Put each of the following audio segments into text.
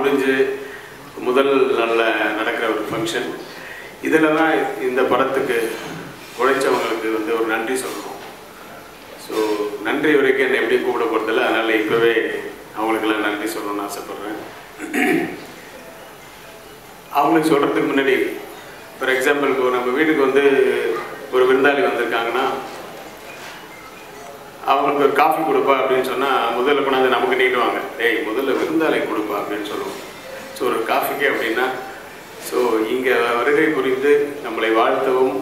முடிஞ்சு முதல் நாளில் நடக்கிற ஒரு ஃபங்க்ஷன் இதில் தான் இந்த படத்துக்கு உழைச்சவங்களுக்கு வந்து ஒரு நன்றி சொல்லணும். ஸோ நன்றி வரைக்கும் என்னை எப்படி கூப்பிட போகிறதில்ல அதனால் இப்போவே அவங்களுக்கெல்லாம் நன்றி சொல்லணும்னு ஆசைப்பட்றேன். அவங்களுக்கு சொல்கிறதுக்கு முன்னாடி ஃபார் எக்ஸாம்பிளுக்கு நம்ம வீட்டுக்கு வந்து ஒரு விருந்தாளி வந்திருக்காங்கன்னா அவங்களுக்கு ஒரு காஃபி கொடுப்பா அப்படின்னு சொன்னால் முதல்ல கொண்டாந்து நமக்கு நீட்டுவாங்க. டேய் முதல்ல விருந்தாளி கொடுப்பா அப்படின்னு சொல்லுவோம். ஸோ ஒரு காஃபிக்கு அப்படின்னா ஸோ இங்கே வருகை புரிந்து நம்மளை வாழ்த்தவும்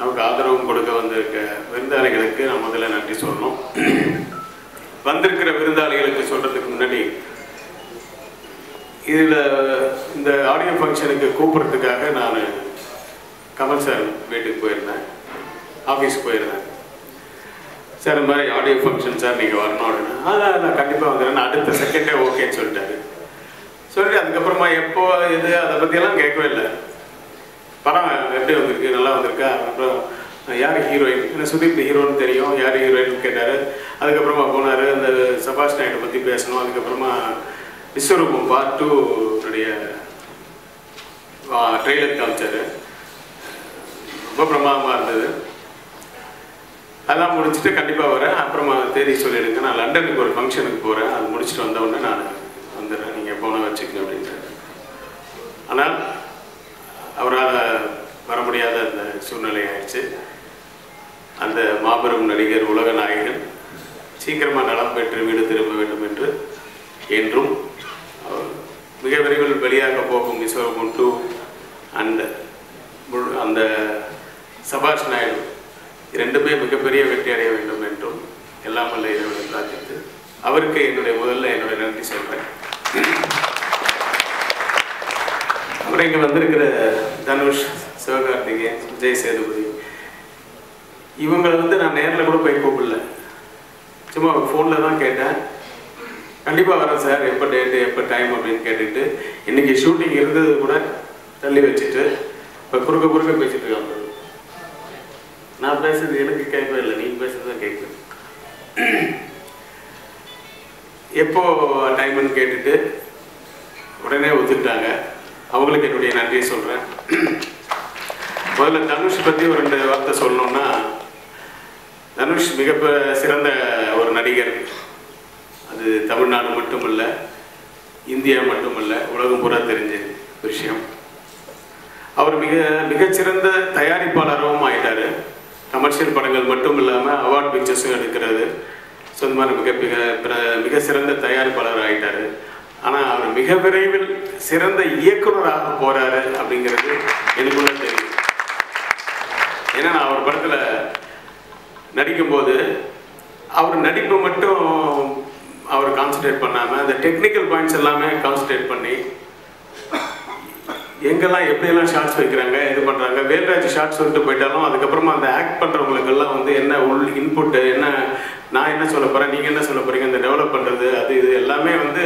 நமக்கு ஆதரவும் கொடுக்க வந்திருக்க விருந்தாளிகளுக்கு நான் முதல்ல நன்றி சொல்லணும். வந்திருக்கிற விருந்தாளிகளுக்கு சொல்கிறதுக்கு முன்னாடி இதில் இந்த ஆடியோ ஃபங்க்ஷனுக்கு கூப்பிட்றதுக்காக நான் கமல் சார் வீட்டுக்கு போயிருந்தேன். ஆஃபீஸ் போயிருந்தேன். சார் இந்த மாதிரி ஆடியோ ஃபங்க்ஷன் சார் நீங்கள் வரணும் அப்படின்னு அதான் நான் கண்டிப்பாக வந்துடுறேன். அடுத்த செகண்டே ஓகேன்னு சொல்லிட்டாரு. சொல்லிட்டு அதுக்கப்புறமா எப்போ இது அதை பற்றியெல்லாம் கேட்கவே இல்லை. படம் எப்படி வந்திருக்கு நல்லா வந்திருக்கா? அப்புறம் யார் ஹீரோயின் எனக்கு சுதீப் ஹீரோன்னு தெரியும். யார் ஹீரோயின் கேட்டார். அதுக்கப்புறமா போனார். அந்த சபாஷ் நாயுடு பற்றி பேசணும். அதுக்கப்புறமா விஸ்வரூபம் பார்ட் டூ உடைய ட்ரெய்லர் காமிச்சார். ரொம்ப பிரமாதமாக இருந்தது. அதெல்லாம் முடிச்சுட்டு கண்டிப்பாக வரேன். அப்புறமா தேதி சொல்லிடுங்க. நான் லண்டனுக்கு ஒரு ஃபங்க்ஷனுக்கு போகிறேன் அது முடிச்சுட்டு வந்தவுடனே நான் வந்துடுறேன். நீங்கள் போன வச்சுக்கங்க அப்படின்ட்டு. ஆனால் அவரால் வர முடியாத அந்த சூழ்நிலை ஆயிடுச்சு. அந்த மாபெரும் நடிகர் உலக நாயகன் சீக்கிரமாக நலம் பெற்று வீடு திரும்ப வேண்டும் என்று என்றும் மிக விரைவில் வெளியாக போகும் விஸ்வரூபம் டூ அண்ட் முழு அந்த சபாஷ் நாயுடு இரண்டுமே மிகப்பெரிய வெற்றி அடைய வேண்டும் என்றும் எல்லாம் வல்ல இறைவனை பிரார்த்தித்து அவருக்கு என்னுடைய முதல்ல என்னுடைய நன்றி சொல்கிறேன் அப்புறம் இங்கே வந்திருக்கிற தனுஷ் சிவகார்த்திகேயன் விஜய் சேதுபதி இவங்களை வந்து நான் நேரில் கூட போய் கூப்பிடல. சும்மா ஃபோனில் தான் கேட்டேன். கண்டிப்பாக வரேன் சார் எப்போ டேட்டு எப்போ டைம் அப்படின்னு கேட்டுட்டு. இன்னைக்கு ஷூட்டிங் இருந்தது கூட தள்ளி வச்சுட்டு இப்போ குறுக்க குறுக்க பேசிட்டு இருக்காங்க. நான் பேசுறது எனக்கு கேட்கவே இல்லை நீ பேசுறது தான் கேட்குது எப்போ டைம்னு கேட்டுட்டு உடனே ஒத்துக்கிட்டாங்க? அவங்களுக்கு என்னுடைய நன்றியை சொல்கிறேன் முதல்ல தனுஷ் பற்றி ஒரு ரெண்டு வார்த்தை சொல்லணும்னா தனுஷ் மிக சிறந்த ஒரு நடிகர். அது தமிழ்நாடு மட்டுமல்ல இந்தியா மட்டுமல்ல உலகம் பூரா தெரிஞ்ச விஷயம். அவர் மிக மிகச்சிறந்த தயாரிப்பாளரவும் ஆயிட்டாரு. கமர்ஷியல் படங்கள் மட்டும் இல்லாமல் அவார்ட் பிக்சர்ஸும் எடுக்கிறது. ஸோ இந்த மாதிரி மிக மிக பிற- மிக சிறந்த தயாரிப்பாளர் ஆகிட்டார் ஆனால் அவர் மிக விரைவில் சிறந்த இயக்குனராக போகிறாரு அப்படிங்கிறது எனக்குள்ள தெரியும். ஏன்னா நான் அவர் படத்தில் நடிக்கும்போது அவர் நடிப்பு மட்டும் அவர் கான்சன்ட்ரேட் பண்ணாமல் அந்த டெக்னிக்கல் பாயிண்ட்ஸ் எல்லாமே கான்சன்ட்ரேட் பண்ணி எங்கெல்லாம் எப்படியெல்லாம் ஷார்ட்ஸ் வைக்கிறாங்க இது பண்ணுறாங்க வேல்ராஜ் ஷார்ட்ஸ் சொல்லிட்டு போயிட்டாலும் அதுக்கப்புறமா அந்த ஆக்ட் பண்ணுறவங்களுக்கெல்லாம் வந்து என்ன உள் இன்புட்டு என்ன நான் என்ன சொல்ல போகிறேன் நீங்கள் என்ன சொல்ல போகிறீங்க இந்த டெவலப் பண்ணுறது அது இது எல்லாமே வந்து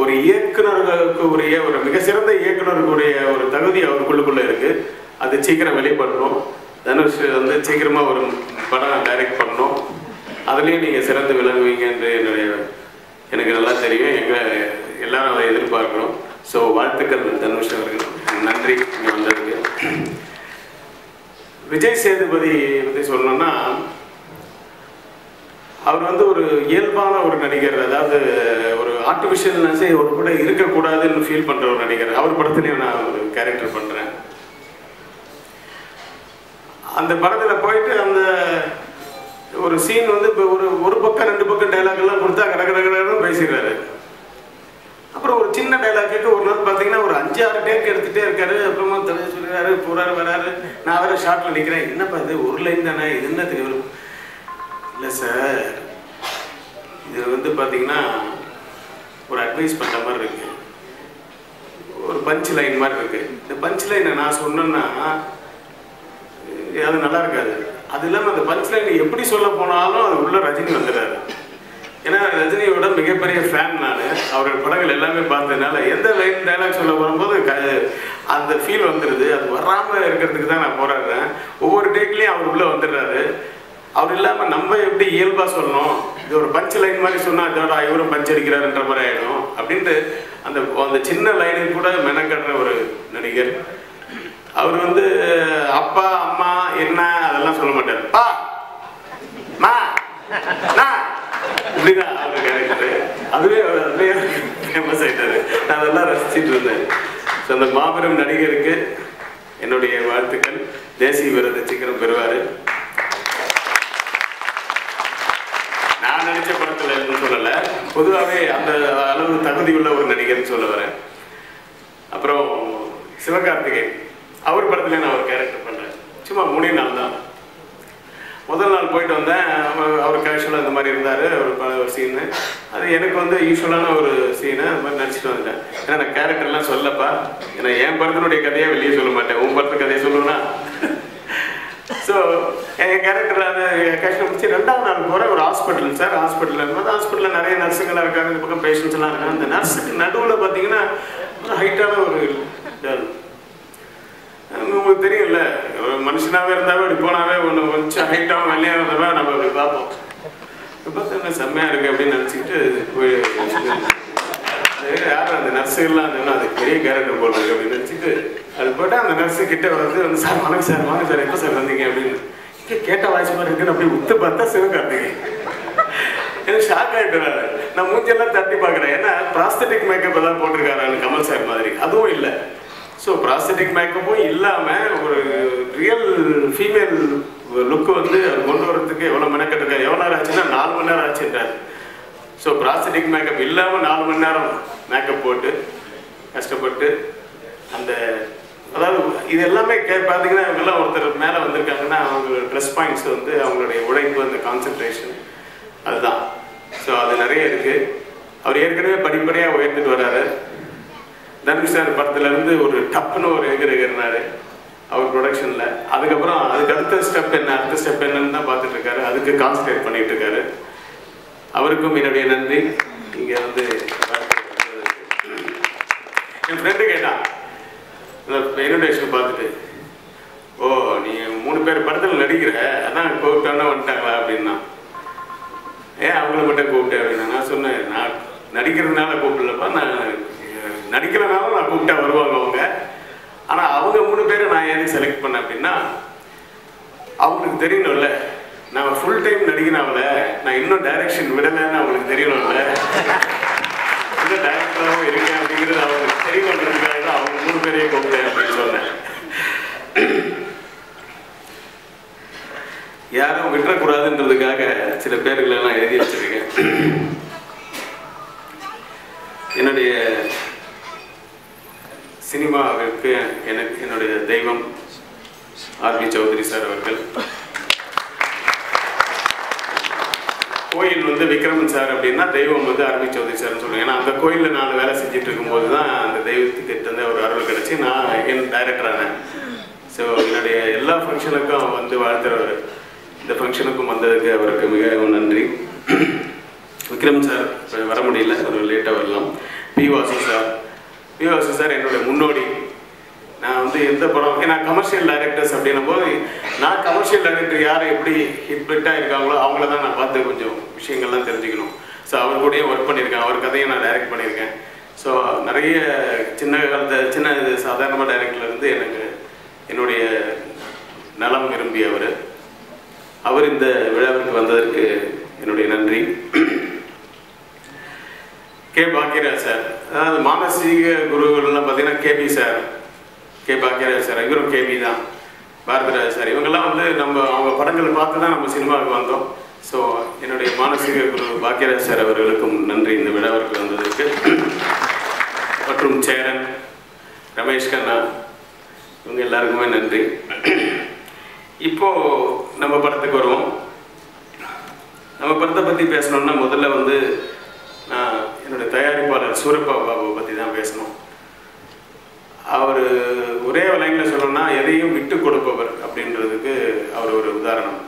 ஒரு இயக்குனர்களுக்கு உரிய ஒரு மிக சிறந்த இயக்குனருக்குரிய ஒரு தகுதி அவருக்குள்ளுக்குள்ளே இருக்குது அது சீக்கிரம் வெளிப்படணும் தனுஷ் வந்து சீக்கிரமாக ஒரு படம் டைரக்ட் பண்ணணும். அதுலேயும் நீங்கள் சிறந்து விளங்குவீங்க என்று என்னுடைய எனக்கு நல்லா தெரியும். எங்கள் எல்லாரும் அதை எதிர்பார்க்குறோம். ஸோ வாழ்த்துக்கள் தனுஷ் அவர்கள். நன்றி இங்கே வந்ததுக்கு விஜய் சேதுபதி பற்றி சொல்லணும்னா அவர் வந்து ஒரு இயல்பான ஒரு நடிகர். அதாவது ஒரு ஆர்டிஃபிஷியல்னஸே ஒரு கூட இருக்கக்கூடாதுன்னு ஃபீல் பண்ணுற ஒரு நடிகர். அவர் படத்துலேயும் நான் ஒரு கேரக்டர் பண்ணுறேன் அந்த படத்தில் போயிட்டு அந்த ஒரு சீன் வந்து இப்போ ஒரு ஒரு பக்கம் ரெண்டு பக்கம் டைலாக் எல்லாம் கொடுத்தா கட கட பேசிடுறாரு அப்புறம் ஒரு சின்ன டைலாக்கு ஒரு நாள் பார்த்தீங்கன்னா ஒரு அஞ்சு ஆறு டேக் எடுத்துகிட்டே இருக்காரு. அப்புறமா தலை சொல்லுறாரு போறாரு வராரு. நான் வேற ஷார்ட்ல நிற்கிறேன் என்னப்பா இது? ஒரு லைன் தானே? இது என்ன தெரியும் இல்லை சார் இது வந்து பார்த்தீங்கன்னா ஒரு அட்வைஸ் பண்ணுற மாதிரி இருக்கு. ஒரு பஞ்ச் லைன் மாதிரி இருக்கு. இந்த பஞ்ச் லைனை நான் சொன்னேன்னா அது நல்லா இருக்காது. அது இல்லாமல் அந்த பஞ்ச் லைனை எப்படி சொல்ல போனாலும் அது உள்ள ரஜினி வந்துடுறாரு. ஏன்னா ரஜினியோட மிகப்பெரிய ஃபேன் நான். அவரோட படங்கள் எல்லாமே பார்த்ததுனால எந்த லைன் டைலாக் சொல்ல வரும்போது க அந்த ஃபீல் வந்துடுது அது வராமல் இருக்கிறதுக்கு தான் நான் போராடுறேன். ஒவ்வொரு டேக்லேயும் அவர் உள்ளே வந்துடுறாரு. அவர் இல்லாமல் நம்ம எப்படி இயல்பாக சொல்லணும்? இது ஒரு பஞ்ச் லைன் மாதிரி சொன்னால் இதோட இவரும் பஞ்ச் அடிக்கிறாருன்ற மாதிரி ஆகிடும் அப்படின்ட்டு அந்த அந்த சின்ன லைனுக்கு கூட மெனக்கடுற ஒரு நடிகர். அவர் வந்து அப்பா அம்மா என்ன? அதெல்லாம் சொல்ல மாட்டார். பா மா நா அவர் கேரக்டரு. கேரக்டர் அதுவே அவர் அதுவே ஃபேமஸ் ஆகிட்டாரு நான் அதெல்லாம் ரசிச்சிட்டு இருந்தேன். ஸோ அந்த மாபெரும் நடிகருக்கு என்னுடைய வாழ்த்துக்கள். தேசிய விருது சீக்கிரம் பெறுவார். நான் நடித்த படத்தில் இருந்து சொல்லலை. பொதுவாகவே அந்த அளவு தகுதியுள்ள ஒரு நடிகர்னு சொல்ல வரேன். அப்புறம் சிவகார்த்திகேயன். அவர் படத்துல நான் ஒரு கேரக்டர் பண்ணேன் சும்மா மூணே நாள் தான். முதல் நாள் போயிட்டு வந்தேன். அவர்- அவர் கேஷுவலாக இந்த மாதிரி இருந்தார். ஒரு ஒரு சீனு அது எனக்கு வந்து யூஸ்வலான ஒரு சீனு அந்த மாதிரி நடிச்சுட்டு வந்துட்டேன். ஏன்னா நான் கேரக்டர்லாம் சொல்லப்பா. ஏன்னா என் படத்தினுடைய கதையை வெளியே சொல்ல மாட்டேன். உன் படத்து கதையை சொல்லுவேன்னா ஸோ என் கேரக்டர் அந்த கேஷுவல் முடிச்சு ரெண்டாவது நாள் போகிறேன் ஒரு ஹாஸ்பிட்டல் சார் ஹாஸ்பிட்டலில் இருக்கும்போது ஹாஸ்பிட்டலில் நிறைய நர்ஸுங்களாக இருக்காங்க. இந்த பக்கம் பேஷண்ட்ஸ்லாம் இருக்காங்க. அந்த நர்ஸுக்கு நடுவில் பார்த்தீங்கன்னா ஒரு ஹைட்டான ஒரு உங்களுக்கு தெரியும்ல. ஒரு மனுஷனாகவே இருந்தாவே இப்படி போனாவே ஒன்று கொஞ்சம் ஹைட்டாகவும் வெள்ளையாக இருந்தவா நம்ம அப்படி பார்ப்போம். இப்போ பார்த்தா என்ன செம்மையாக இருக்கு அப்படின்னு நினச்சிக்கிட்டு போய் யாரும் யார் அந்த நர்ஸுகள்லாம் அந்த அது பெரிய கேரக்டர் போல் இருக்கு அப்படின்னு நினச்சிட்டு அது போட்டு அந்த நர்ஸு கிட்ட வந்து வந்து சார் வணக்கம் சார் வாங்க சார் எப்போ சார் வந்தீங்க? அப்படின்னு. இங்கே கேட்ட வாய்ஸ் மாதிரி இருக்குன்னு அப்படி உத்து பார்த்தா சிவகார்த்திகை எனக்கு ஷாக் ஆகிட்டுறாரு நான் மூஞ்செல்லாம் தட்டி பார்க்குறேன். ஏன்னா ப்ராஸ்தட்டிக் மேக்கப் எல்லாம் போட்டிருக்காரு கமல் சார் மாதிரி. அதுவும் இல்லை. ஸோ ப்ராஸ்தட்டிக் மேக்கப்பும் இல்லாமல் ஒரு ரியல் ஃபீமேல் லுக்கு வந்து அவர் கொண்டு வரதுக்கு எவ்வளோ மெனக்கட்டுருக்காரு? எவ்வளோ நேரம் ஆச்சுன்னா நாலு மணி நேரம் ஆச்சுன்றாரு. ஸோ ப்ராஸ்தட்டிக் மேக்கப் இல்லாமல் நாலு மணி நேரம் மேக்கப் போட்டு கஷ்டப்பட்டு அந்த அதாவது இது எல்லாமே கே பார்த்தீங்கன்னா இவங்கெல்லாம் ஒருத்தர் மேலே வந்திருக்காங்கன்னா அவங்க ட்ரெஸ் பாயிண்ட்ஸ் வந்து அவங்களுடைய உழைப்பு அந்த கான்சென்ட்ரேஷன் அதுதான். ஸோ அது நிறைய இருக்குது அவர் ஏற்கனவே படிப்படியாக உயர்ந்துட்டு வர்றாரு. தனுஷ் சார் படத்துலேருந்து ஒரு டப்புன்னு ஒரு எகிர் எகிரினாரு. அவர் ப்ரொடக்ஷனில் அதுக்கப்புறம் அதுக்கு அடுத்த ஸ்டெப் என்ன அடுத்த ஸ்டெப் என்னன்னு தான் பார்த்துட்டு இருக்காரு. அதுக்கு கான்சன்ட்ரேட் பண்ணிட்டு இருக்காரு. அவருக்கும் என்னுடைய நன்றி. இங்கே வந்து என் ஃப்ரெண்டு கேட்டான் இந்த இன்விடேஷன் பார்த்துட்டு ஓ நீ மூணு பேர் படத்தில் நடிக்கிற அதான் கூப்பிட்டோன்னா வந்துட்டாங்களா? அப்படின்னா ஏன் அவங்கள மட்டும் கூப்பிட்டேன்? அப்படின்னா நான் சொன்னேன் நான் நடிக்கிறதுனால கூப்பிடலப்பா. நான் நடிக்கிறனால நான் கூப்பிட்டா வருவாங்க அவங்க. ஆனால் அவங்க மூணு பேரை நான் எதுக்கு செலக்ட் பண்ணேன் அப்படின்னா அவங்களுக்கு தெரியணும்ல. நான் ஃபுல் டைம் நடிக்கிறனால நான் இன்னும் டைரக்ஷன் விடலைன்னு அவங்களுக்கு தெரியணும்ல. இன்னும் டைரக்டராகவும் இருக்கேன் அப்படிங்கிறது அவங்களுக்கு தெரியணுன்றதுக்காக தான் அவங்க மூணு பேரையும் கூப்பிட்டேன் அப்படின்னு சொன்னேன். யாரும் விட்டுறக்கூடாதுன்றதுக்காக சில பேர்களை நான் எழுதி வச்சிருக்கேன். சினிமாவிற்கு எனக்கு என்னுடைய தெய்வம் ஆர்பி சௌத்ரி சார் அவர்கள். கோயில் வந்து விக்ரமன் சார் அப்படின்னா தெய்வம் வந்து ஆர்பி சௌத்ரி சார்னு சொல்லுவேன் ஏன்னா அந்த கோயிலில் நான் வேலை செஞ்சுட்டு இருக்கும்போது தான் அந்த தெய்வத்துக்கு தந்த ஒரு அருள் கிடச்சி நான் என் டைரக்டரானேன் ஸோ என்னுடைய எல்லா ஃபங்க்ஷனுக்கும் வந்து வாழ்த்துறவர். இந்த ஃபங்க்ஷனுக்கும் வந்ததுக்கு அவருக்கு மிகவும் நன்றி. விக்ரம் சார் வர முடியல. ஒரு லேட்டாக வரலாம். P Vasu sir. P Vasu sir என்னுடைய முன்னோடி. நான் வந்து எந்த படம் ஏன்னா கமர்ஷியல் டைரக்டர்ஸ் அப்படின்னும் போது நான் கமர்ஷியல் டைரக்டர் யார் எப்படி ஹிட்பிட்டாக இருக்காங்களோ அவங்கள தான் நான் பார்த்து கொஞ்சம் விஷயங்கள்லாம் தெரிஞ்சுக்கணும். ஸோ அவர் கூடயும் ஒர்க் பண்ணியிருக்கேன். அவர் கதையை நான் டைரக்ட் பண்ணியிருக்கேன். ஸோ நிறைய சின்ன காலத்து சின்ன இது சாதாரணமாக டைரக்டர்லேருந்து எனக்கு என்னுடைய நலம் விரும்பியவர் அவர். இந்த விழாவிற்கு வந்ததற்கு என்னுடைய நன்றி. கே. பாக்கியராஜ் சார். அதாவது மானசீக குருகள்லாம் பார்த்தீங்கன்னா KB sir. K Bhagyaraj sir இவரும் கேபி தான் பாரதிராஜ் சார். இவங்கெல்லாம் வந்து நம்ம அவங்க படங்களை பார்த்து தான் நம்ம சினிமாவுக்கு வந்தோம். ஸோ என்னுடைய மானசீக குரு பாக்கியராஜ் சார் அவர்களுக்கும் நன்றி. இந்த விழாவிற்கு வந்ததற்கு மற்றும் சேரன் ரமேஷ் கண்ணா இவங்க எல்லாருக்குமே நன்றி. இப்போது நம்ம படத்துக்கு வருவோம். நம்ம நம்ம படத்தை பற்றி பேசணும்னா முதல்ல வந்து நான் என்னுடைய தயாரிப்பாளர் சூரப்பா பாபுவை பற்றி தான் பேசணும். அவர் கொடுப்பவர் அப்படின்றதுக்கு அவர் ஒரு உதாரணம்.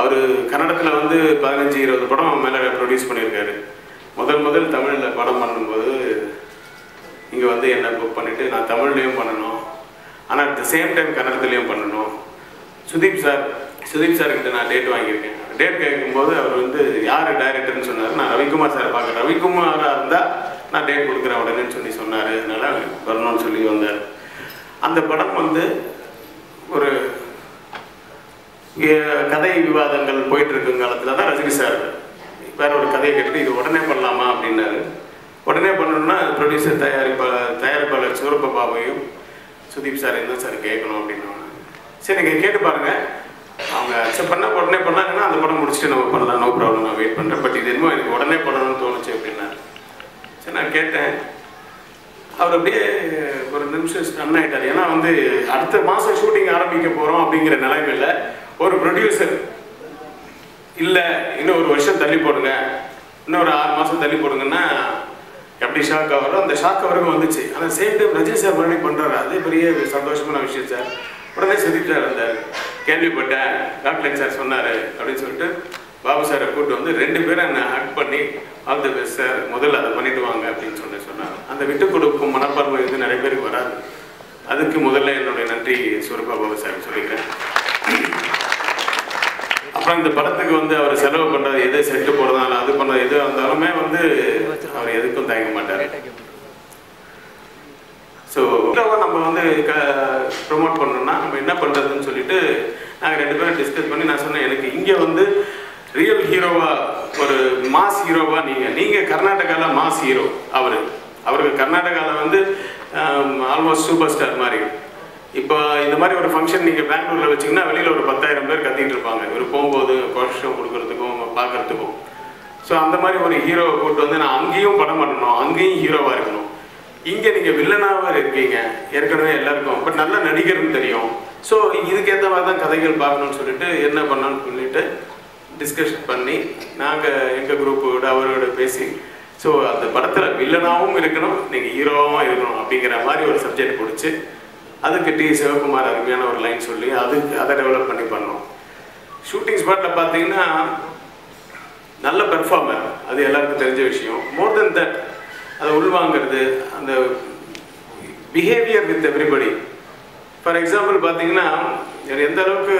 அவர் கன்னடத்தில் வந்து பதினஞ்சு இருபது படம் மேலே ப்ரொடியூஸ் பண்ணியிருக்காரு. முதல் முதல் தமிழில் படம் பண்ணும்போது இங்கே வந்து என்னை புக் பண்ணிவிட்டு நான் தமிழ்லேயும் பண்ணணும். ஆனால் அட் த சேம் டைம் கன்னடத்துலேயும் பண்ணணும். சுதீப் சார் சுதீப் சார்கிட்ட நான் டேட் வாங்கியிருக்கேன். டேட் கேட்கும்போது அவர் வந்து யார் டைரக்டர்னு சொன்னார்? நான் ரவிக்குமார் சார் பார்க்குறேன். ரவிக்குமாராக இருந்தால் நான் டேட் கொடுக்குறேன் உடனேன்னு சொல்லி சொன்னார். அதனால் வரணும்னு சொல்லி வந்தார். அந்த படம் வந்து ஒரு கதை விவாதங்கள் போயிட்டு இருக்கும் காலத்தில் தான் ரஜினி சார் வேற ஒரு கதையை கேட்டு இது உடனே பண்ணலாமா அப்படின்னாரு. உடனே பண்ணணும்னா ப்ரொடியூசர் தயாரிப்பாளர் தயாரிப்பாளர் சூரப்ப பாபையும் சுதீப் சார் என்ன சார் கேட்கணும் அப்படின்னு சரி நீங்கள் கேட்டு பாருங்க. அவங்க அக்செப்ட் பண்ண உடனே பண்ணாங்கன்னா அந்த படம் முடிச்சுட்டு நம்ம பண்ணலாம். நோ ப்ராப்ளம் நான் வெயிட் பண்ணுறேன் பட் இது என்னமோ எனக்கு உடனே பண்ணணும்னு தோணுச்சு அப்படின்னாரு. சரி நான் கேட்டேன். அவர் அப்படியே ஒரு நிமிஷம் ஸ்டன் ஆயிட்டார். ஏன்னா வந்து அடுத்த மாதம் ஷூட்டிங் ஆரம்பிக்க போகிறோம் அப்படிங்கிற நிலைமையில் ஒரு ப்ரொடியூசர் இல்லை இன்னும் ஒரு வருஷம் தள்ளி போடுங்க. ஒரு ஆறு மாதம் தள்ளி போடுங்கன்னா எப்படி ஷாக் ஆகிறோ அந்த ஷாக் அவருக்கும் வந்துச்சு. ஆனால் சேம் டைம் ரஜினி சார் மறுபடியும் பண்ணுறாரு அதே பெரிய சந்தோஷமான விஷயம் சார் உடனே சுதீப் சார் வந்தார் கேள்விப்பட்டேன். டாக்டர் சார் சொன்னார் அப்படின்னு சொல்லிட்டு பாபு சாரை கூப்பிட்டு வந்து ரெண்டு பேரும் என்னை ஹக் பண்ணி ஆல் தி பெஸ்ட் சார் முதல்ல அதை பண்ணிட்டு வாங்க அப்படின்னு சொல்லி சொன்னார். அந்த விட்டு கொடுக்கும் மனப்பான்மை வந்து நிறைய பேருக்கு வராது. அதுக்கு முதல்ல என்னுடைய நன்றி சுரபா பாபு சார் சொல்லிக்கிறேன். அப்புறம் இந்த படத்துக்கு வந்து அவர் செலவு பண்ணுறது எது செட்டு போடுறதாலும் அது பண்ணது எது இருந்தாலுமே வந்து அவர் எதுக்கும் தயங்க மாட்டார். ஸோ நம்ம வந்து க ப்ரொமோட் பண்ணணும்னா நம்ம என்ன பண்ணுறதுன்னு சொல்லிட்டு நாங்கள் ரெண்டு பேரும் டிஸ்கஸ் பண்ணி நான் சொன்னேன் எனக்கு இங்கே வந்து ரியல் ஹீரோவா ஒரு மாஸ் ஹீரோவா நீங்கள் நீங்கள் கர்நாடகாவில் மாஸ் ஹீரோ அவர். அவருக்கு கர்நாடகாவில் வந்து ஆல்மோஸ்ட் சூப்பர் ஸ்டார் மாதிரி. இப்போ இந்த மாதிரி ஒரு ஃபங்க்ஷன் நீங்கள் பெங்களூரில் வச்சிங்கன்னா வெளியில் ஒரு பத்தாயிரம் பேர் கத்திக்கிட்டு இருப்பாங்க. இவர் போகும்போது கோஷம் கொடுக்கறதுக்கும் பார்க்கறதுக்கும். ஸோ அந்த மாதிரி ஒரு ஹீரோவை கூப்பிட்டு வந்து நான் அங்கேயும் படம் பண்ணணும். அங்கேயும் ஹீரோவாக இருக்கணும். இங்கே நீங்கள் வில்லனாக இருக்கீங்க. ஏற்கனவே எல்லாருக்கும். பட் நல்ல நடிகர்னு தெரியும். ஸோ இதுக்கேற்ற மாதிரி தான் கதைகள் பார்க்கணும்னு சொல்லிட்டு என்ன பண்ணணும்னு சொல்லிட்டு டிஸ்கஷன் பண்ணி நாங்கள் எங்கள் குரூப்போட அவரோட பேசி ஸோ அந்த படத்தில் வில்லனாகவும் இருக்கணும் நீங்கள் ஹீரோவாகவும் இருக்கணும் அப்படிங்கிற மாதிரி ஒரு சப்ஜெக்ட் பிடிச்சி அதுக்கு டி. சிவகுமார் அருமையான ஒரு லைன் சொல்லி அதுக்கு அதை டெவலப் பண்ணி பண்ணோம். ஷூட்டிங் ஸ்பாட்டில் பார்த்தீங்கன்னா நல்ல பெர்ஃபார்மர் அது எல்லாருக்கும் தெரிஞ்ச விஷயம். மோர் தென் தட் அதை உள்வாங்கிறது அந்த behaviour with everybody for example பார்த்தீங்கன்னா இவர் எந்த அளவுக்கு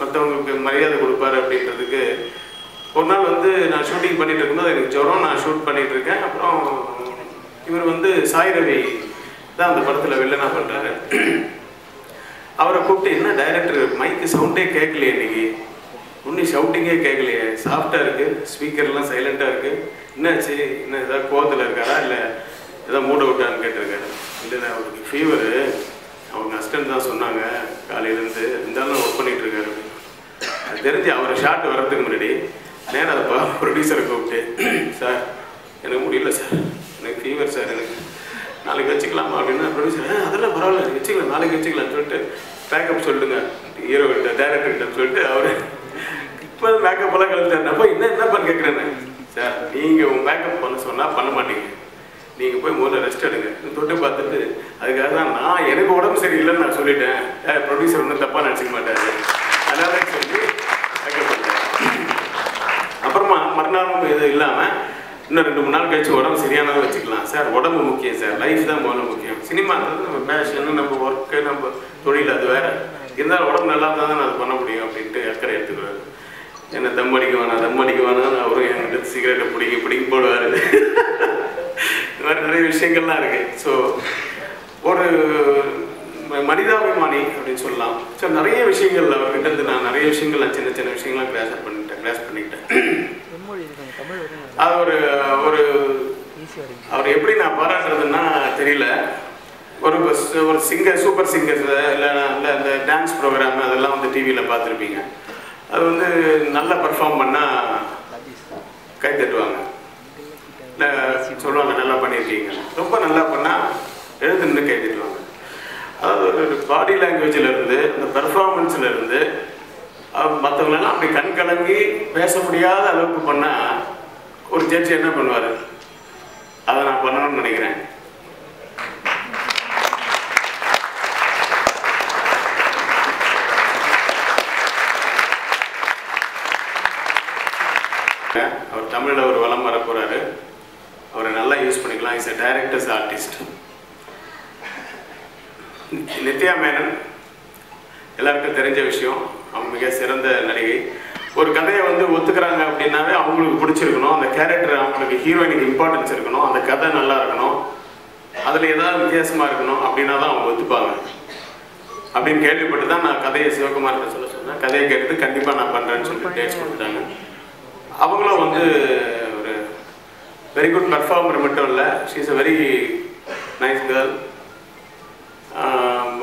மற்றவங்களுக்கு மரியாதை கொடுப்பாரு அப்படின்றதுக்கு ஒரு நாள் வந்து நான் ஷூட்டிங் பண்ணிட்டு இருக்கும்போது எனக்கு ஜுரம் நான் ஷூட் பண்ணிட்டு இருக்கேன். அப்புறம் இவர் வந்து சாய் ரவி தான் அந்த படத்தில் வில்லனா பண்ணுறாரு அவரை கூப்பிட்டு என்ன டைரக்டர் மைக்கு சவுண்டே கேட்கலையே இன்னைக்கு. ஒன்றும் ஷவுட்டிங்கே கேட்கலையே. சாஃப்டாக இருக்குது ஸ்பீக்கர்லாம் சைலண்ட்டாக இருக்குது என்னாச்சு? என்ன ஏதாவது கோவத்தில் இருக்காரா? இல்லை ஏதாவது மூட விட்டான்னு கேட்டிருக்காரு. இல்லை அவருக்கு ஃபீவரு அவங்க அசிஸ்டன்ட் தான் சொன்னாங்க காலையிலேருந்து இருந்தாலும் ஒர்க் பண்ணிட்டு இருக்காரு. அது தெரிஞ்சு அவர் ஷாட் வர்றதுக்கு முன்னாடி நேரம் அதை ப்ரொடியூசரை கூப்பிட்டு சார் எனக்கு முடியல சார். எனக்கு ஃபீவர் சார். எனக்கு நாளைக்கு வச்சுக்கலாமா? அப்படின்னா ப்ரொடியூசர் அதெல்லாம் பரவாயில்ல. வச்சுக்கலாம். நாளைக்கு வச்சுக்கலாம்னு சொல்லிட்டு பேக்கப் சொல்லுங்க. ஹீரோ கிட்ட டேரக்டர் கிட்ட சொல்லிட்டு அவர் இப்போ மேக்கப் எல்லாம் கலந்துட்டார் அப்போ என்ன என்ன பண்ண கேட்குறேன்னு சார் நீங்கள் உங்கள் மேக்கப் பண்ண சொன்னால் பண்ண மாட்டீங்க. நீங்கள் போய் முதல்ல ரெஸ்ட் எடுங்க. தொட்டு பார்த்துட்டு அதுக்காக தான் நான் எனக்கு உடம்பு சரியில்லைன்னு நான் சொல்லிட்டேன். ப்ரொடியூசர் ஒன்றும் தப்பாக நினச்சிக்க மாட்டாரு. அதனால சொல்லி மேக்கப் அப்புறமா மறுநாளும் இது இல்லாமல் இன்னும் ரெண்டு மூணு நாள் கழிச்சு உடம்பு சரியானதை வச்சுக்கலாம். சார் உடம்பு முக்கியம் சார். லைஃப் தான் முதல்ல முக்கியம். சினிமான்றது நம்ம பேஷன் நம்ம ஒர்க்கு நம்ம தொழில் அது வேறு. இருந்தாலும் உடம்பு நல்லா இருந்தால் தான் அது பண்ண முடியும் அப்படின்ட்டு அக்கறை எடுத்துக்கிறாரு என்ன தம் அடிக்க வேணாம் தம் அடிக்க வேணாம் அவரும் என்கிட்ட சிகரெட்டை பிடிக்க பிடிக்க போடுவார். இந்த மாதிரி நிறைய விஷயங்கள்லாம் இருக்கு. ஸோ ஒரு மனிதாபிமானி அப்படின்னு சொல்லலாம். ஸோ நிறைய விஷயங்கள் அவர்கிட்ட இருந்து நான் நிறைய விஷயங்கள் நான் சின்ன சின்ன விஷயங்கள்லாம் கிராஸ் பண்ணிட்டேன் கிராஸ் பண்ணிக்கிட்டேன். அது ஒரு ஒரு அவர் எப்படி நான் பாராட்டுறதுன்னா தெரியல. ஒரு ஒரு சிங்கர் சூப்பர் சிங்கர்ஸ் இல்லை இல்லை இந்த டான்ஸ் ப்ரோக்ராம் அதெல்லாம் வந்து டிவியில் பார்த்துருப்பீங்க. அது வந்து நல்லா பர்ஃபார்ம் பண்ணால் கை தட்டுவாங்க. இல்லை சொல்லுவாங்க நல்லா பண்ணியிருக்கீங்க ரொம்ப நல்லா பண்ணால் எழுந்து நின்று கை தட்டுவாங்க. அதாவது ஒரு பாடி லாங்குவேஜில் இருந்து அந்த பெர்ஃபார்மன்ஸில் இருந்து மற்றவங்களெல்லாம் அப்படி கண் கலங்கி பேச முடியாத அளவுக்கு பண்ணால் ஒரு ஜட்ஜி என்ன பண்ணுவார்? அதை நான் பண்ணணும்னு நினைக்கிறேன். அவர் தமிழில் ஒரு வளம் வர போகிறாரு அவரை நல்லா யூஸ் பண்ணிக்கலாம். Is a directors artist Nithya Menen எல்லாருக்கும் தெரிஞ்ச விஷயம். அவங்க மிக சிறந்த நடிகை. ஒரு கதையை வந்து ஒத்துக்கிறாங்க அப்படின்னாவே அவங்களுக்கு பிடிச்சிருக்கணும். அந்த கேரக்டர் அவங்களுக்கு ஹீரோயினுக்கு இம்பார்ட்டன்ஸ் இருக்கணும். அந்த கதை நல்லா இருக்கணும். அதில் ஏதாவது வித்தியாசமாக இருக்கணும் அப்படின்னா தான் அவங்க ஒத்துப்பாங்க. அப்படின்னு கேள்விப்பட்டு தான் நான் கதையை சிவகுமார்கிட்ட சொல்ல சொன்னேன். கதையை கேட்டு கண்டிப்பாக நான் பண்ணுறேன்னு சொல்லிட்டு டேட்ஸ் கொடுத்துட்டாங்க. அவங்களும் வந்து ஒரு வெரி குட் பர்ஃபார்மர் மட்டும் இல்லை. She's a very nice girl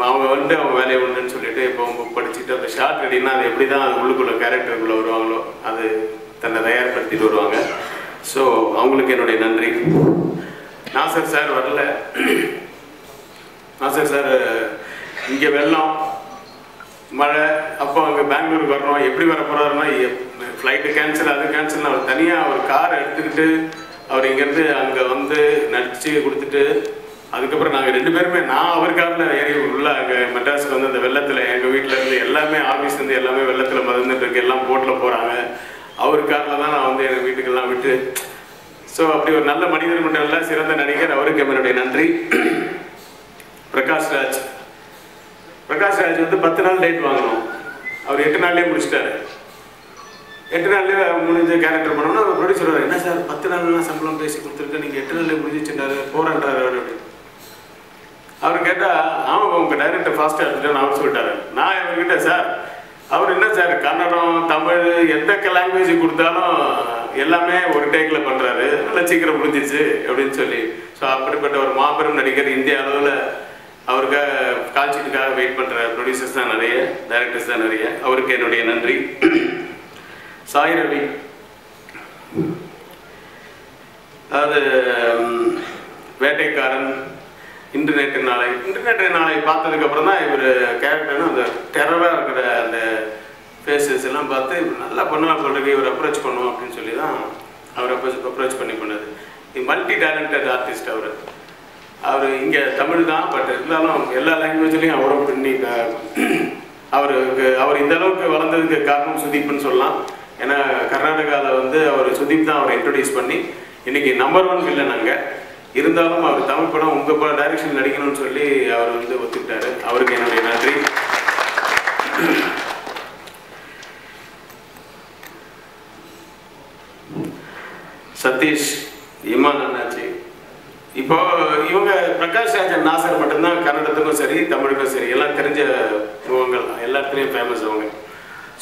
அவங்க வந்து அவங்க வேலையை உண்டுன்னு சொல்லிட்டு இப்போ படிச்சுட்டு அந்த ஷார்ட் ரெடினா அது எப்படி தான் அது உள்ளுக்குள்ள கேரக்டருக்குள்ளே வருவாங்களோ அது தன்னை தயார்படுத்திட்டு வருவாங்க. ஸோ அவங்களுக்கு என்னுடைய நன்றி. நாசர் சார் வரல. நாசர் சார் இங்கே வெள்ளம் மழை அப்போ அங்கே பெங்களூருக்கு வரணும் எப்படி வர போகிறாருன்னா ஃப்ளைட்டு கேன்சல் அது கேன்சல் அவர் தனியாக அவர் கார் எடுத்துக்கிட்டு அவர் இங்கேருந்து அங்கே வந்து நடிச்சு கொடுத்துட்டு அதுக்கப்புறம் நாங்கள் ரெண்டு பேருமே நான் அவர் காரில் ஏறி உள்ள அங்கே மெட்ராஸுக்கு வந்து அந்த வெள்ளத்தில் எங்கள் வீட்டில் இருந்து எல்லாமே ஆஃபீஸ்லேருந்து எல்லாமே வெள்ளத்தில் மறந்துட்டு இருக்கு எல்லாம் போட்டில் போகிறாங்க அவர் காரில் தான் நான் வந்து எங்கள் வீட்டுக்கெல்லாம் விட்டு ஸோ அப்படி ஒரு நல்ல மனிதர் மட்டும் இல்லை சிறந்த நடிகர் அவருக்கு என்னுடைய நன்றி. பிரகாஷ் ராஜ். பிரகாஷ் ராஜ் வந்து பத்து நாள் டேட் வாங்கணும் அவர் எட்டு நாள்லேயே முடிச்சிட்டாரு. எட்டு நாள்லேயே முடிஞ்ச கேரக்டர் பண்ணோம்னா அவர் ப்ரொடியூசர் என்ன சார் பத்து நாள்லாம் சம்பளம் பேசி கொடுத்துருக்கு நீங்கள் எட்டு நாள்லேயே முடிஞ்சிச்சுட்டாரு போறேன்றாரு அவர் அப்படின்னு அவர் கேட்டால் ஆமாம் உங்கள் டைரக்டர் ஃபாஸ்ட்டாக இருந்துட்டு அவர் சொல்லிட்டாரு. நான் இவர்கிட்ட சார் அவர் என்ன சார் கன்னடம் தமிழ் எந்த லாங்குவேஜ் கொடுத்தாலும் எல்லாமே ஒரு டேக்கில் பண்ணுறாரு நல்லா சீக்கிரம் முடிஞ்சிச்சு அப்படின்னு சொல்லி. ஸோ அப்படிப்பட்ட ஒரு மாபெரும் நடிகர் இந்திய அளவில் அவருக்காக கால்ஷீட்டுக்காக வெயிட் பண்ணுற ப்ரொடியூசர்ஸ் தான் நிறைய டைரக்டர்ஸ் தான் நிறைய. அவருக்கு என்னுடைய நன்றி. சாய் ரவி அதாவது வேட்டைக்காரன் இன்டர்நெட் நாளை இன்டர்நெட் நாளை பார்த்ததுக்கப்புறம் தான் இவர் கேரக்டர்னு அந்த டெரராக இருக்கிற அந்த ஃபேஸஸ் எல்லாம் பார்த்து இவர் நல்லா பண்ணுவா சொல்கிறதுக்கு இவர் அப்ரோச் பண்ணுவோம் அப்படின்னு சொல்லி தான் அவர் அப்ரோச் அப்ரோச் பண்ணி பண்ணது மல்டி டேலண்டட் ஆர்டிஸ்ட் அவர். அவர் இங்கே தமிழ் தான் பட் இருந்தாலும் எல்லா லாங்குவேஜ்லேயும் அவரும் பண்ணி அவருக்கு அவர் இந்த அளவுக்கு வளர்ந்ததுக்கு காரணம் சுதீப்னு சொல்லலாம். ஏன்னா கர்நாடகாவில் வந்து அவர் சுதீப் தான் அவரை இன்ட்ரடியூஸ் பண்ணி இன்னைக்கு நம்பர் ஒன் இல்லை நாங்கள் இருந்தாலும் அவர் தமிழ் படம் உங்கள் படம் டைரக்ஷன் நடிக்கணும்னு சொல்லி அவர் வந்து ஒத்துக்கிட்டாரு. அவருக்கு என்னுடைய நன்றி. சதீஷ் இமான் அண்ணாச்சி. இப்போ இவங்க பிரகாஷ் ராஜன் நாசர் மட்டும்தான் கன்னடத்துக்கும் சரி தமிழுக்கும் சரி எல்லாம் தெரிஞ்ச முகங்கள் எல்லா இடத்துலையும் ஃபேமஸ் அவங்க.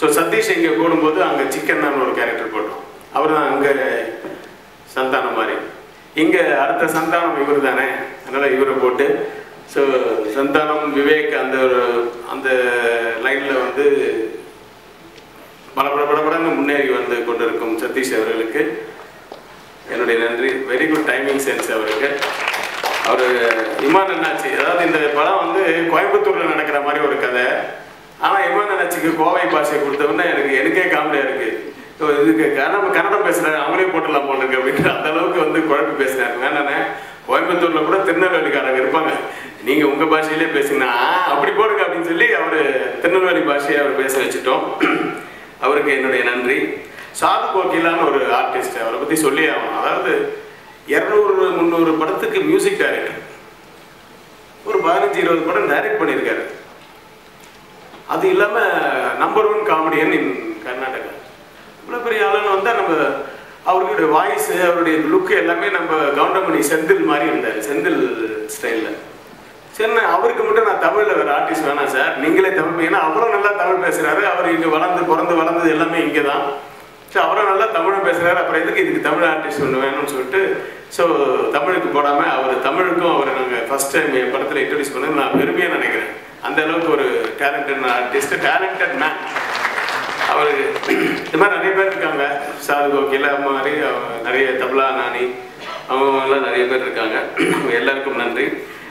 ஸோ சதீஷ் இங்கே போடும்போது அங்கே சிக்கன் தான் ஒரு கேரக்டர் போட்டோம். அவர் தான் அங்கே சந்தானம் மாதிரி. இங்கே அடுத்த சந்தானம் இவர் தானே? அதனால் இவரை போட்டு ஸோ சந்தானம் விவேக் அந்த ஒரு அந்த லைனில் வந்து பல பல முன்னேறி வந்து கொண்டிருக்கும் சதீஷ் அவர்களுக்கு. என்னுடைய நன்றி. வெரி குட் டைமிங் சென்ஸ் அவருக்கு. அவர் இமான் என்னாச்சு? அதாவது இந்த படம் வந்து கோயம்புத்தூரில் நடக்கிற மாதிரி ஒரு கதை. ஆனால் இமான் அண்ணாச்சிக்கு கோவை பாஷை கொடுத்தவொடனே எனக்கு எனக்கே காமெடியாக இருக்கு. ஸோ இதுக்கு நம்ம கன்னடம் பேசுகிறேன் அவங்களே போட்டுடலாம் போல இருக்கு அப்படின்ற அந்த அளவுக்கு வந்து குழப்பி பேசுகிறாங்க வேணானே கோயம்புத்தூரில் கூட திருநெல்வேலிக்காரங்க இருப்பாங்க. நீங்கள் உங்கள் பாஷையிலே பேசுங்கன்னா அப்படி போடுங்க அப்படின்னு சொல்லி அவர் திருநெல்வேலி பாஷையை அவர் பேச வச்சுட்டோம். அவருக்கு என்னுடைய நன்றி. சாது கோகிலான்னு ஒரு ஆர்டிஸ்ட் அவரை பற்றி சொல்லி ஆகணும். அதாவது இரநூறு முந்நூறு படத்துக்கு மியூசிக் டைரக்டர் ஒரு பதினஞ்சு இருபது படம் டைரக்ட் பண்ணியிருக்காரு. அது இல்லாமல் number one comedian in Karnataka. இவ்வளோ பெரிய ஆளுன்னு வந்தால் நம்ம அவருடைய வாய்ஸ் அவருடைய லுக் எல்லாமே நம்ம கவுண்டமணி செந்தில் மாதிரி இருந்தார் செந்தில் ஸ்டைலில் சரி அவருக்கு மட்டும் நான் தமிழில் வேறு ஆர்டிஸ்ட் வேணாம் சார் நீங்களே தமிழ் ஏன்னா அவரும் நல்லா தமிழ் பேசுகிறாரு அவர் இங்கே வளர்ந்து பிறந்து வளர்ந்தது எல்லாமே இங்கே தான் ஸோ அவரும் நல்லா தமிழும் பேசுகிறாரு அப்புறம் எதுக்கு இதுக்கு தமிழ் ஆர்டிஸ்ட் ஒன்று வேணும்னு சொல்லிட்டு ஸோ தமிழுக்கு போடாமல் அவர் தமிழுக்கும் அவரை நாங்கள் ஃபஸ்ட் டைம் என் படத்தில் இன்ட்ரடியூஸ் பண்ணது நான் பெருமையாக நினைக்கிறேன். அந்த அளவுக்கு ஒரு டேலண்டட் ஆர்டிஸ்ட் டேலண்டட் மேன் அவர் இது மாதிரி நிறைய பேர் இருக்காங்க. சாது கோகில மாதிரி நிறைய தபலா நானி அவங்கெல்லாம் நிறைய பேர் இருக்காங்க. எல்லாருக்கும் நன்றி.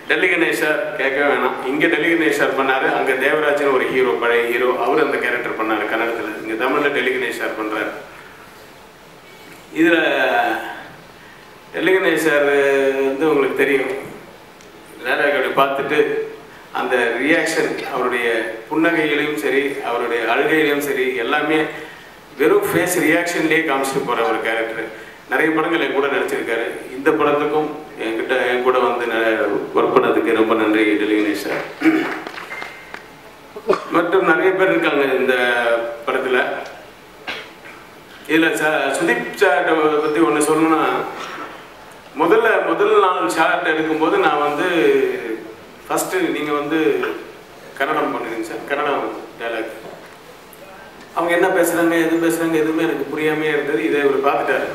டெல்லி கணேஷ் சார் கேட்கவே வேணாம். இங்கே டெல்லி கணேஷ் சார் பண்ணார். அங்கே தேவராஜன் ஒரு ஹீரோ பழைய ஹீரோ அவர் அந்த கேரக்டர் பண்ணார் கன்னடத்தில். இங்கே தமிழில் டெல்லி கணேஷ் சார் பண்ணுறாரு இதில் டெல்லி கணேஷ் சார் வந்து உங்களுக்கு தெரியும். வேலைகளை பார்த்துட்டு அந்த ரியாக்ஷன் அவருடைய புன்னகையிலையும் சரி அவருடைய அழுகையிலையும் சரி எல்லாமே வெறும் ஃபேஸ் ரியாக்ஷன்லேயே காமிச்சிட்டு போகிற ஒரு கேரக்டர் நிறைய படங்கள் என் கூட நடிச்சிருக்காரு. இந்த படத்துக்கும் என்கிட்ட என் கூட வந்து ஒர்க் பண்ணதுக்கு ரொம்ப நன்றி டெலிகணேஷ் சார் மற்றும் நிறைய பேர் இருக்காங்க இந்த படத்தில். இதில் ச சுதீப் சார்ட்டை பற்றி ஒன்று சொல்லணும்னா முதல்ல முதல் நாள் ஷார்ட் எடுக்கும்போது நான் வந்து ஃபஸ்ட்டு நீங்கள் வந்து கன்னடம் பண்ணுறீங்க சார். கன்னடம் டைலாக் அவங்க என்ன பேசுகிறாங்க எது பேசுகிறாங்க எதுவுமே எனக்கு புரியாமே இருந்தது. இதை இவர் பார்த்துட்டாரு.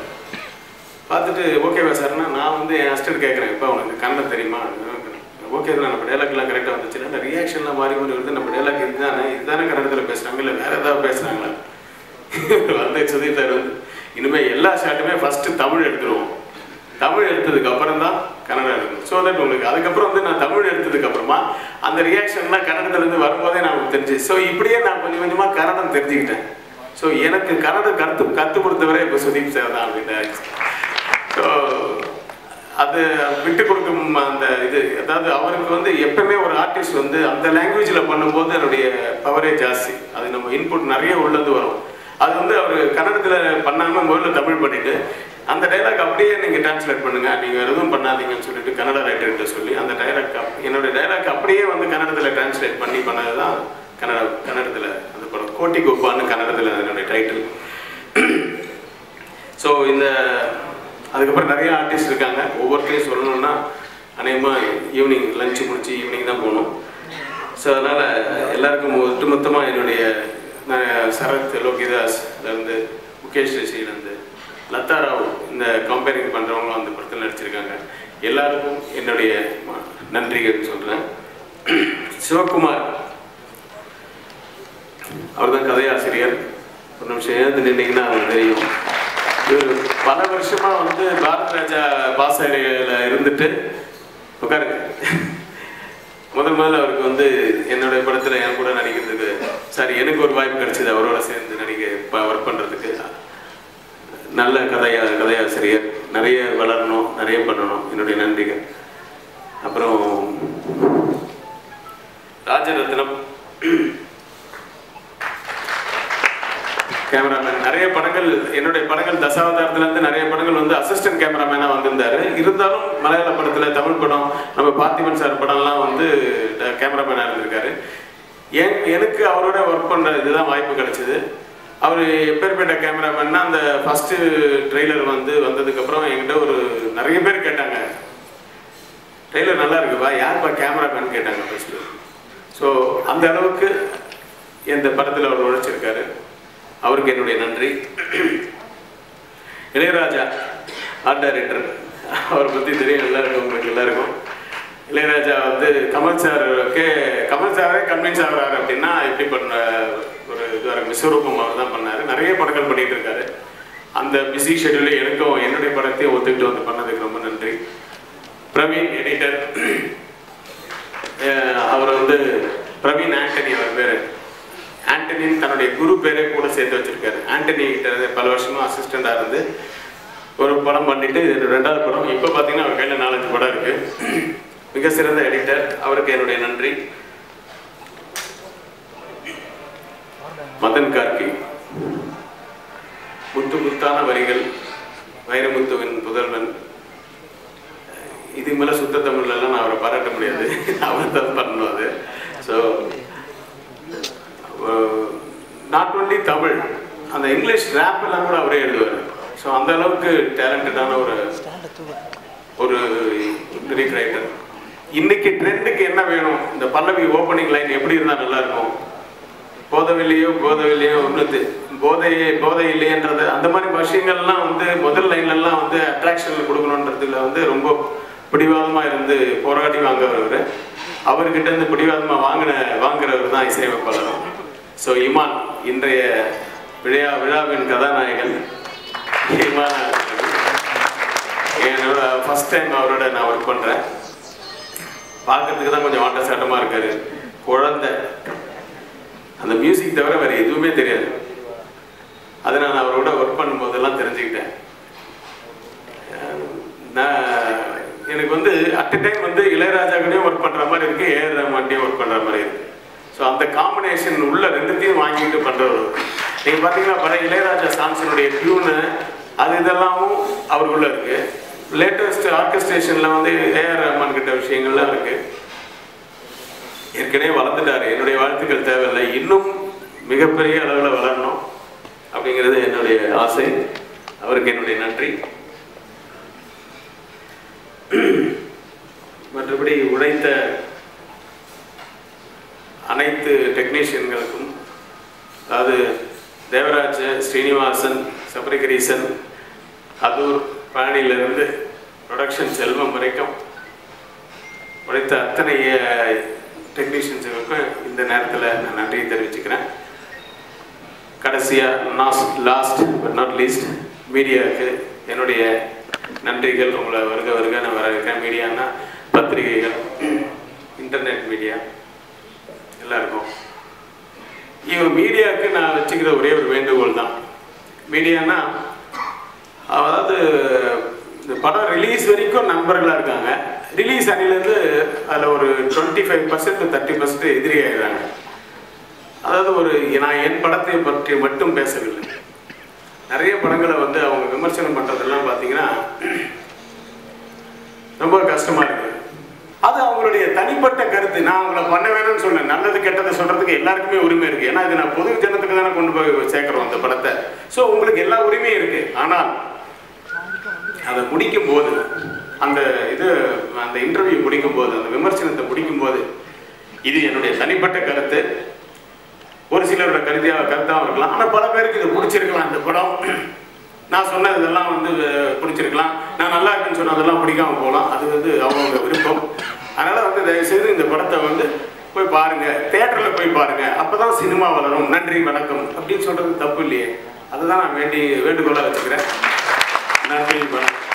பார்த்துட்டு ஓகேவா சார்னா நான் வந்து என் ஹஸ்டர் கேட்குறேன் இப்போ உனக்கு கன்னடம் தெரியுமா? ஓகே தான் நம்ம டைலாக்லாம் கரெக்டாக வந்துச்சுன்னா அந்த ரியாக்ஷன்லாம் மாறி மாறி வருது. நம்ம டைலாக் இதுதானே இதுதானே கன்னடத்தில் பேசுகிறாங்க இல்லை வேறு ஏதாவது பேசுகிறாங்களா வந்து சுதீர் சார் வந்து இனிமேல் எல்லா ஷாட்டுமே ஃபஸ்ட்டு தமிழ் எடுத்துருவோம். தமிழ் எடுத்ததுக்கு அப்புறம் தான் கன்னடம் எடுக்கணும் ஸோ தட் உங்களுக்கு அதுக்கப்புறம் வந்து நான் தமிழ் எடுத்ததுக்கு அப்புறமா அந்த ரியாக்ஷன்லாம் கன்னடத்துலேருந்து வரும்போதே நான் தெரிஞ்சு ஸோ இப்படியே நான் கொஞ்சம் கொஞ்சமாக கன்னடம் தெரிஞ்சுக்கிட்டேன். ஸோ எனக்கு கன்னடம் கருத்து கற்றுக் கொடுத்தவரே இப்போ சுதீப் சார் தான் அப்படின்ட்டு ஸோ அது விட்டு கொடுக்கும் அந்த இது அதாவது அவருக்கு வந்து எப்பவுமே ஒரு ஆர்டிஸ்ட் வந்து அந்த லாங்குவேஜில் பண்ணும்போது அதனுடைய பவரே ஜாஸ்தி. அது நம்ம இன்புட் நிறைய உள்ளது வரும். அது வந்து அவர் கன்னடத்தில் பண்ணாமல் முதல்ல தமிழ் பண்ணிட்டு அந்த டைலாக் அப்படியே நீங்கள் டிரான்ஸ்லேட் பண்ணுங்க. நீங்கள் எதுவும் பண்ணாதீங்கன்னு சொல்லிட்டு கன்னட ரைட்டர்கிட்ட சொல்லி அந்த டைலாக் என்னோட டைலாக் அப்படியே வந்து கன்னடத்தில் டிரான்ஸ்லேட் பண்ணி பண்ணது தான் கன்னட கன்னடத்தில் அந்த படம். கோட்டி கோப்பான்னு கன்னடத்தில் என்னுடைய டைட்டில் ஸோ இந்த அதுக்கப்புறம் நிறைய ஆர்டிஸ்ட் இருக்காங்க. ஒவ்வொருத்தையும் சொல்லணும்னா அநேகமாக ஈவினிங் லஞ்சு முடிச்சு ஈவினிங் தான் போகணும். ஸோ அதனால் எல்லாருக்கும் ஒட்டுமொத்தமாக என்னுடைய சரத் லோகிதாஸ்லேருந்து முகேஷ் ரிஷிலேருந்து லதா ராவ் இந்த கம்பேரிங் பண்ணுறவங்களும் அந்த படத்தில் நடிச்சிருக்காங்க. எல்லாருக்கும் என்னுடைய நன்றிகள் சொல்கிறேன் சிவகுமார் அவர் தான் கதையாசிரியர். ஒரு நிமிஷம் எழுந்து நின்னீங்கன்னா அவருக்கு தெரியும். இவர் பல வருஷமா வந்து பாரத் ராஜா பாசாரியில் இருந்துட்டு உட்காருங்க முதல் முதல்ல அவருக்கு வந்து என்னுடைய படத்தில் என் கூட நடிக்கிறதுக்கு சாரி எனக்கு ஒரு வாய்ப்பு கிடைச்சிது அவரோட சேர்ந்து நடிக்க இப்போ ஒர்க் பண்ணுறதுக்கு நல்ல கதையா கதையாசிரியர் நிறைய வளரணும் நிறைய பண்ணணும். என்னுடைய நன்றிகள். அப்புறம் ராஜரத்னம். கேமராமேன் நிறைய படங்கள் என்னுடைய படங்கள் தசாவதாரத்திலேருந்து நிறைய படங்கள் வந்து அசிஸ்டன்ட் கேமராமேனாக வந்திருந்தாரு. இருந்தாலும் மலையாள படத்தில் தமிழ் படம் நம்ம பார்த்திபன் சார் படம்லாம் வந்து கேமராமேனாக இருந்திருக்காரு. என் எனக்கு அவரோட ஒர்க் பண்ணுற இதுதான் வாய்ப்பு கிடைச்சிது. அவர் எப்பேற்பட்ட கேமராமேன்னா அந்த ஃபஸ்ட்டு ட்ரெய்லர் வந்து வந்ததுக்கப்புறம் என்கிட்ட ஒரு நிறைய பேர் கேட்டாங்க. ட்ரெய்லர் நல்லா இருக்குப்பா யாருப்பா கேமராமேன் கேட்டாங்க ஃபஸ்ட்டு ஸோ அந்த அளவுக்கு இந்த படத்தில் அவர் உழைச்சிருக்காரு. அவருக்கு என்னுடைய நன்றி. இளையராஜா ஆர்ட் டைரக்டர் அவரை பற்றி தெரியும் எல்லாருக்கும் உங்களுக்கு எல்லாருக்கும் இளையராஜா வந்து கமல் சாருக்கு கமல் சாரே கன்வின்ஸ் ஆகிறாரு அப்படின்னா எப்படி பண்ண ஒரு இதுவாக விஸ்வரூபம் அவர் தான் பண்ணார். நிறைய படங்கள் பண்ணிட்டு இருக்காரு. அந்த பிஸி ஷெட்யூலில் எனக்கும் என்னுடைய படத்தையும் ஒத்துக்கிட்டு வந்து பண்ணதுக்கு ரொம்ப நன்றி. பிரவீன் எடிட்டர் அவர் வந்து பிரவீன் ஆண்டனி அவர் பேர். ஆண்டனின்னு தன்னுடைய குரு பேரே கூட சேர்த்து வச்சிருக்காரு. ஆண்டனி கிட்ட பல வருஷமா அசிஸ்டண்ட்டாக இருந்து ஒரு படம் பண்ணிட்டு ரெண்டாவது படம். இப்போ பார்த்தீங்கன்னா அவர் கையில் நாலஞ்சு படம் இருக்கு. மிக சிறந்த எடிட்டர் அவருக்கு என்னுடைய நன்றி. மதன் கார்கி. முத்து முத்தான வரிகள் வைரமுத்துவின் புதல்வன். இதுக்கு மேலே சுத்த தமிழ்லாம் நான் அவரை பாராட்ட முடியாது. அவர் தான் பண்ணணும் அது. ஸோ நாட் ஒன்லி தமிழ் அந்த இங்கிலீஷ் ரேப் எல்லாம் கூட அவரே எழுதுவார். ஸோ அந்த அளவுக்கு டேலண்டடான ஒரு ஒரு லிரிக் ரைட்டர் இன்னைக்கு ட்ரெண்டுக்கு என்ன வேணும்? இந்த பல்லவி ஓப்பனிங் லைன் எப்படி இருந்தால் நல்லா இருக்கும்? போதவில்லையோ போதவில்லையோ ஒன்று போதையே போதை இல்லையன்றது அந்த மாதிரி விஷயங்கள்லாம் வந்து முதல் லைன்லலாம் வந்து அட்ராக்ஷன் கொடுக்கணுன்றதுல வந்து ரொம்ப பிடிவாதமாக இருந்து போராடி வாங்குறவர். அவர்கிட்ட இருந்து பிடிவாதமாக வாங்கின வாங்குறவர் தான் இசையமைப்பாளர் ஸோ இமான் இன்றைய விழா விழாவின் கதாநாயகன். இமான் என்னோட ஃபர்ஸ்ட் டைம் அவரோட நான் ஒர்க் பண்ணுறேன் பார்க்கறதுக்கு தான் கொஞ்சம் வாட்ட சாட்டமாக இருக்காரு. குழந்தை. அந்த மியூசிக் தவிர வேறு எதுவுமே தெரியாது. அதை நான் அவரோட ஒர்க் பண்ணும்போதெல்லாம் தெரிஞ்சுக்கிட்டேன். நான் எனக்கு வந்து அட் டைம் வந்து இளையராஜா கூடயும் ஒர்க் பண்ணுற மாதிரி இருக்கு ஏஆர் ரஹ்மான்டையும் ஒர்க் பண்ணுற மாதிரி இருக்குது ஸோ அந்த காம்பினேஷன் உள்ள ரெண்டுத்தையும் வாங்கிட்டு பண்ணுறவர் நீங்கள் பார்த்தீங்கன்னா பல இளையராஜா சாங்ஸினுடைய டியூனு அது இதெல்லாமும் அவருக்குள்ளே இருக்குது லேட்டஸ்ட் ஆர்கஸ்ட்ரேஷனில் வந்து ஏஆர் ரஹ்மான் கிட்ட விஷயங்கள்லாம் இருக்கு. ஏற்கனவே வளர்ந்துட்டாரு. என்னுடைய வாழ்த்துக்கள் தேவையில்லை. இன்னும் மிகப்பெரிய அளவில் வளரணும் அப்படிங்கிறது என்னுடைய ஆசை. அவருக்கு என்னுடைய நன்றி. மற்றபடி உழைத்த அனைத்து டெக்னீஷியன்களுக்கும் அதாவது தேவராஜ் ஸ்ரீனிவாசன் சபரிகிரீசன் அதூர் பழனியிலிருந்து ப்ரொடக்ஷன் செல்வம் வரைக்கும் உழைத்த அத்தனை டெக்னீஷியன்ஸுகளுக்கும் இந்த நேரத்தில் நான் நன்றியை தெரிவிச்சுக்கிறேன். கடைசியாக last last but not least மீடியாவுக்கு என்னுடைய நன்றிகள். உங்களை வருக வருக நான் வரவேற்கிறேன். மீடியான்னா பத்திரிகைகள் இன்டர்நெட் மீடியா எல்லாருக்கும். இவங்க மீடியாவுக்கு நான் வச்சுக்கிற ஒரே ஒரு வேண்டுகோள் தான் மீடியானா அதாவது இந்த படம் ரிலீஸ் வரைக்கும் நண்பர்களாக இருக்காங்க. ரிலீஸ் அணிலேருந்து அதில் ஒரு twenty five percent thirty percent எதிரி ஆயிடுறாங்க அதாவது ஒரு நான் என் படத்தை பற்றி மட்டும் பேசவில்லை. நிறைய படங்களை வந்து அவங்க விமர்சனம் பண்ணுறதெல்லாம் பார்த்தீங்கன்னா ரொம்ப கஷ்டமாக இருக்குது அது அவங்களுடைய தனிப்பட்ட கருத்து. நான் அவங்கள பண்ண வேணும்னு சொன்னேன். நல்லது கெட்டதை சொல்கிறதுக்கு எல்லாருக்குமே உரிமை இருக்குது ஏன்னா இது நான் பொது ஜனத்துக்கு தானே கொண்டு போய் சேர்க்குறோம் அந்த படத்தை. ஸோ உங்களுக்கு எல்லா உரிமையும் இருக்குது ஆனால் அதை முடிக்கும் போது அந்த இது அந்த இன்டர்வியூ முடிக்கும் போது அந்த விமர்சனத்தை முடிக்கும் போது இது என்னுடைய தனிப்பட்ட கருத்து. ஒரு சிலரோட கருதியாக கருத்தாக இருக்கலாம். ஆனால் பல பேருக்கு இது பிடிச்சிருக்கலாம் இந்த படம். நான் சொன்னது இதெல்லாம் வந்து பிடிச்சிருக்கலாம். நான் நல்லா இருக்குன்னு சொன்னதெல்லாம் பிடிக்காம போகலாம். அது வந்து அவங்களோட விருப்பம். அதனால் வந்து தயவுசெய்து இந்த படத்தை வந்து போய் பாருங்கள் தேட்டரில் போய் பாருங்கள் அப்போ தான் சினிமா வளரும். நன்றி வணக்கம் அப்படின்னு சொல்கிறது தப்பு இல்லையே. அதுதான் நான் வேண்டி வேண்டுகோளாக வச்சுக்கிறேன். நன்றி வணக்கம்